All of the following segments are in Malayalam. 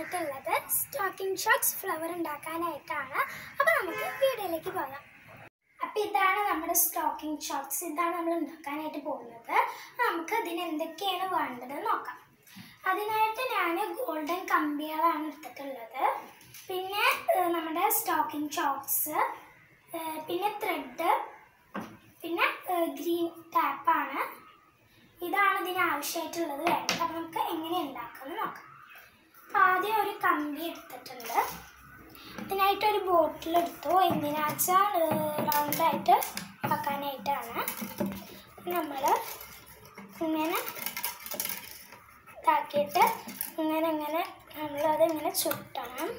വന്നിട്ടുള്ളത് സ്റ്റോക്കിംഗ് ഷോട്ട്സ് ഫ്ലവർ ഉണ്ടാക്കാനായിട്ടാണ്. അപ്പോൾ നമുക്ക് വീഡിയോയിലേക്ക് പോകാം. അപ്പോൾ ഇതാണ് നമ്മുടെ സ്റ്റോക്കിംഗ് ഷോട്ട്സ് ഇതാണ് നമ്മൾ ഉണ്ടാക്കാനായിട്ട് പോകുന്നത്. നമുക്ക് ഇതിന് എന്തൊക്കെയാണ് വേണ്ടത് നോക്കാം. അതിനായിട്ട് ഞാൻ ഗോൾഡൻ കമ്പികളാണ് എടുത്തിട്ടുള്ളത്. പിന്നെ നമ്മുടെ സ്റ്റോക്കിംഗ് ഷോട്ട്സ് പിന്നെ ത്രെഡ് പിന്നെ ഗ്രീൻ ടാപ്പാണ് ഇതാണ് ഇതിന് ആവശ്യമായിട്ടുള്ളത് വേണ്ടത്. അപ്പോൾ നമുക്ക് എങ്ങനെ ഉണ്ടാക്കുമെന്ന് നോക്കാം. ആദ്യം ഒരു കമ്പി എടുത്തിട്ടുണ്ട്. ഇതിനായിട്ട് ഒരു ബോട്ടിൽ എടുത്തു. എന്തിനാച്ചാൽ റൗണ്ടായിട്ട് വെക്കാനായിട്ടാണ്. നമ്മൾ ഇങ്ങനെ ഇതാക്കിയിട്ട് ഇങ്ങനെ ഇങ്ങനെ നമ്മൾ ഇങ്ങനെ ചുട്ടണം.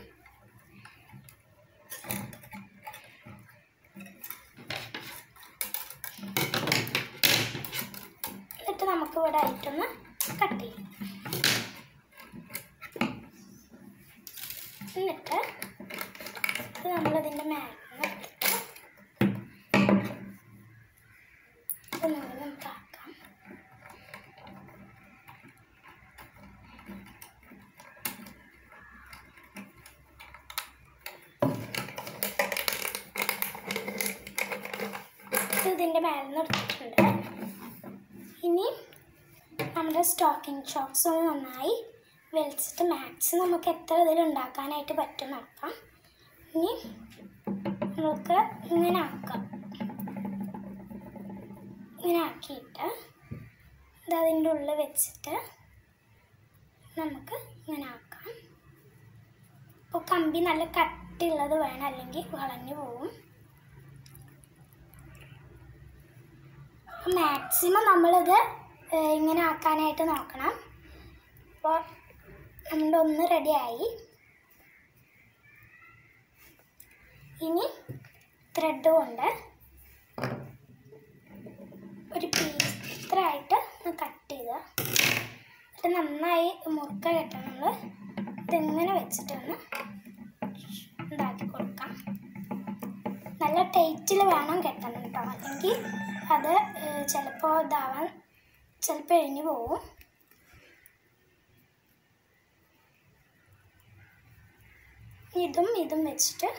എന്നിട്ട് നമുക്ക് ഇവിടെ ആയിട്ടൊന്ന് കട്ട് ചെയ്യാം എന്നിട്ട് ഇത് നമ്മളതിന്റെ മാഗ്നം ഒന്നുകൂടി നമുക്ക് ആക്കാം. ഇത് ഇതിന്റെ മാഗ്നം എടുത്തിട്ടുണ്ട് ഇനി നമ്മുടെ സ്റ്റോക്കിംഗ് ഷോക്സ് ഒന്ന് നന്നായി വെളിച്ചിട്ട് മാക്സ് നമുക്ക് എത്ര ഇതിൽ ഉണ്ടാക്കാനായിട്ട് പറ്റും നോക്കാം. ഇനി നമുക്ക് ഇങ്ങനെ ആക്കാം. ഇങ്ങനെ ആക്കിയിട്ട് ഇത് അതിന്റെ ഉള്ളിൽ വെച്ചിട്ട് നമുക്ക് ഇങ്ങനെ ആക്കാം. അപ്പോൾ കമ്പി നല്ല കട്ടിയുള്ളത് വേണം അല്ലെങ്കിൽ വളഞ്ഞു പോവും. മാക്സിമം നമ്മളിത് ഇങ്ങനെ ആക്കാനായിട്ട് നോക്കണം. അപ്പോൾ നമ്മുടെ ഒന്ന് റെഡിയായി ഇനി ത്രെഡ് കൊണ്ട് ഒരു പീസ് ഇത്രയായിട്ട് ഒന്ന് കട്ട് ചെയ്ത്. ഇത് നന്നായി മുറുക്ക കെട്ടണം നമ്മൾ വെച്ചിട്ട് വെച്ചിട്ടൊന്ന് ഉണ്ടാക്കി കൊടുക്കാം. നല്ല ടൈറ്റിൽ വേണം കെട്ടണം കേട്ടോ. അല്ലെങ്കിൽ അത് ചിലപ്പോൾ ഇതാവാൻ ചിലപ്പോൾ എഴിഞ്ഞു പോവും. ഇതും ഇതും വെച്ചിട്ട്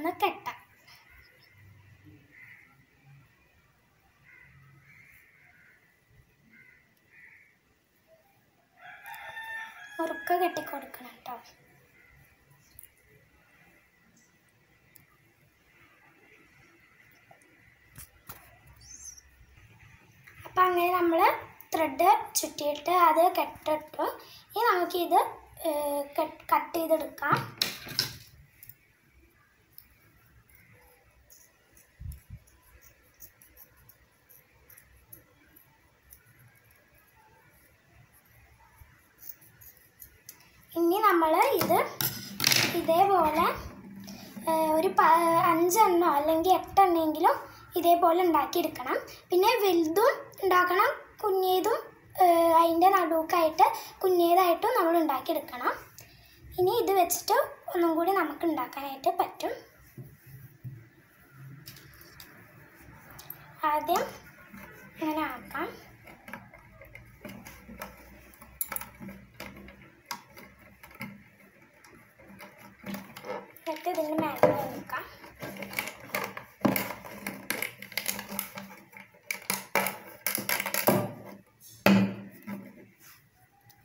ഒന്ന് കെട്ടാം. മുറുക്ക കെട്ടി കേട്ടോ അപ്പം അങ്ങനെ നമ്മൾ ത്രെഡ് ചുറ്റിയിട്ട് അത് കെട്ടിട്ടു. ഇനി നമുക്കിത് കട്ട് ചെയ്തെടുക്കാം ഇനി നമ്മൾ ഇത് ഇതേപോലെ ഒരു അഞ്ചെണ്ണോ അല്ലെങ്കിൽ എട്ടെണ്ണെങ്കിലും ഇതേപോലെ ഉണ്ടാക്കിയെടുക്കണം. പിന്നെ വലുതും ഉണ്ടാക്കണം കുഞ്ഞേതും അതിന്റെ നടുക്കായിട്ട് കുഞ്ഞേതായിട്ടും നമ്മൾ ഉണ്ടാക്കിയെടുക്കണം. ഇനി ഇത് വെച്ചിട്ട് ഒന്നും കൂടി നമുക്ക് ഉണ്ടാക്കാനായിട്ട് പറ്റും. ആദ്യം അങ്ങനെ ആക്കാം. എന്നിട്ട് ഇതിന്റെ മേലെ നോക്കാം.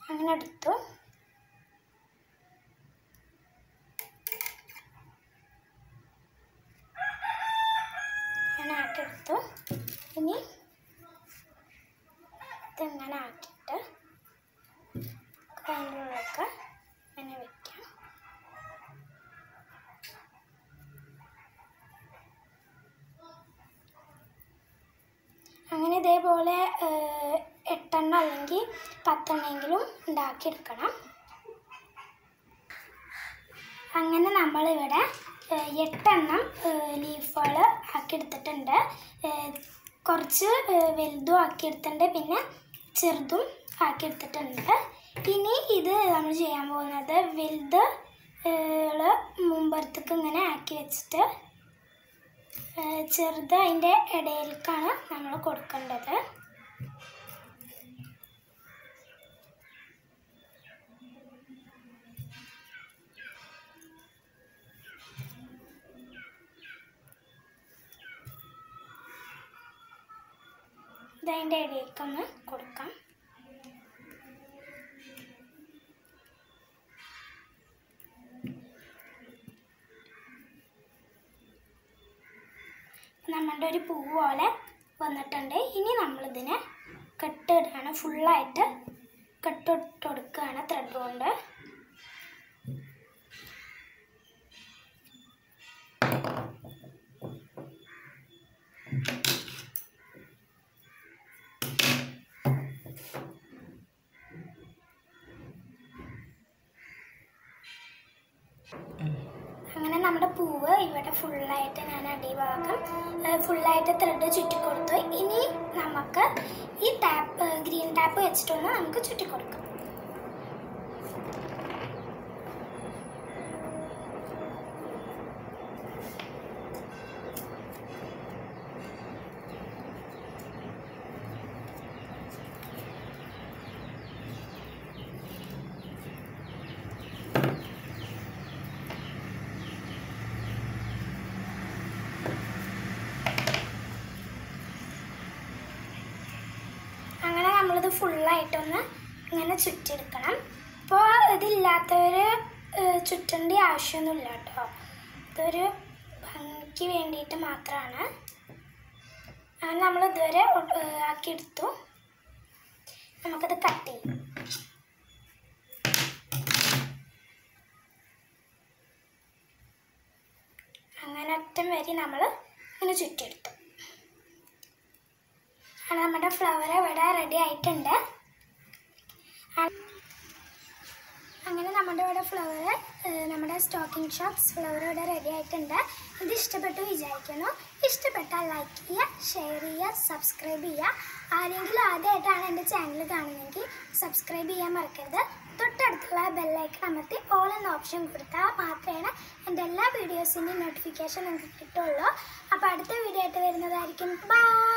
അങ്ങനെ എടുത്തു. ആക്കിയെടുത്തു ഇനി ഇതെങ്ങനെ ആക്കിയിട്ട് ഉള്ളിലൊക്കെ ഇതേപോലെ എട്ടെണ്ണം അല്ലെങ്കിൽ പത്തെണ്ണമെങ്കിലും ഉണ്ടാക്കിയെടുക്കണം. അങ്ങനെ നമ്മളിവിടെ എട്ടെണ്ണം ലീഫുകൾ ആക്കിയെടുത്തിട്ടുണ്ട്. കുറച്ച് വലുതും ആക്കിയെടുത്തിട്ടുണ്ട്. പിന്നെ ചെറുതും ആക്കിയെടുത്തിട്ടുണ്ട്. ഇനി ഇത് നമ്മൾ ചെയ്യാൻ പോകുന്നത് വലുത് മുമ്പത്തേക്ക് ഇങ്ങനെ ആക്കി വെച്ചിട്ട് ചെറുത് അതിന്റെ ഇടയിലേക്കാണ് നമ്മൾ കൊടുക്കേണ്ടത്. ഇതതിന്റെ ഇടയിലേക്കൊന്ന് കൊടുക്കാം. നമ്മളുടെ ഒരു പൂ പോലെ വന്നിട്ടുണ്ട്. ഇനി നമ്മളിതിനെ കെട്ടിടുകയാണ് ഫുള്ളായിട്ട് കെട്ടിട്ട് കൊടുക്കുകയാണ് ത്രെഡ് കൊണ്ട്. അങ്ങനെ നമ്മുടെ പൂവ് ഇവിടെ ഫുള്ളായിട്ട് ഞാൻ അടിഭാഗം ഫുള്ളായിട്ട് ത്രെഡ് ചുറ്റിക്കൊടുത്തു. ഇനി നമുക്ക് ഈ ടാപ്പ് ഗ്രീൻ ടാപ്പ് വെച്ചിട്ടൊന്ന് നമുക്ക് ചുറ്റിക്കൊടുക്കാം അങ്ങനെ നമ്മളിത് ഫുള്ളായിട്ടൊന്ന് ഇങ്ങനെ ചുറ്റിയെടുക്കണം. അപ്പോൾ ഇതില്ലാത്തവർ ചുറ്റേണ്ട ആവശ്യമൊന്നുമില്ല കേട്ടോ. ഇതൊരു ഭംഗിക്ക് വേണ്ടിയിട്ട് മാത്രമാണ് നമ്മൾ ഇതുവരെ ആക്കിയെടുത്തു. നമുക്കത് കട്ട് ചെയ്യും. അങ്ങനെ അറ്റം വരെ നമ്മൾ ഇങ്ങനെ ചുറ്റിയെടുത്തു. അങ്ങനെ നമ്മുടെ ഫ്ലവർ ഇവിടെ റെഡി ആയിട്ടുണ്ട്. അങ്ങനെ നമ്മുടെ ഇവിടെ ഫ്ലവർ നമ്മുടെ സ്റ്റോക്കിംഗ് ഷോപ്സ് ഫ്ലവർ ഇവിടെ റെഡി ആയിട്ടുണ്ട്. ഇത് ഇഷ്ടപ്പെട്ടു വിചാരിക്കുന്നു. ഇഷ്ടപ്പെട്ടാൽ ലൈക്ക് ചെയ്യുക ഷെയർ ചെയ്യുക സബ്സ്ക്രൈബ് ചെയ്യുക. ആരെങ്കിലും ആദ്യമായിട്ടാണ് എന്റെ ചാനൽ കാണുന്നതെങ്കിൽ സബ്സ്ക്രൈബ് ചെയ്യാൻ മറക്കരുത്. തൊട്ടടുത്തുള്ള ബെല്ലൈക്കൺ അമർത്തി ഓൾ എന്ന ഓപ്ഷൻ കൊടുത്താൽ മാത്രമേ എന്റെ എല്ലാ വീഡിയോസിന്റെയും നോട്ടിഫിക്കേഷൻ നിങ്ങൾക്ക് കിട്ടുള്ളൂ അപ്പോൾ അടുത്ത വീഡിയോ ആയിട്ട് വരുന്നതായിരിക്കും. ബൈ